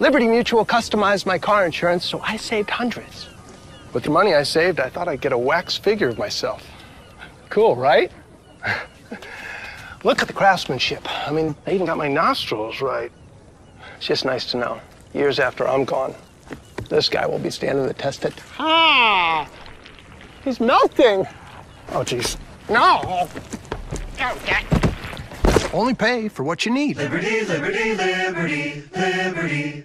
Liberty Mutual customized my car insurance, so I saved hundreds. With the money I saved, I thought I'd get a wax figure of myself. Cool, right? Look at the craftsmanship. I mean, they even got my nostrils right. It's just nice to know. Years after I'm gone, this guy will be standing the test of Ah! He's melting. Oh, jeez. No. Only pay for what you need. Liberty, liberty, liberty, liberty.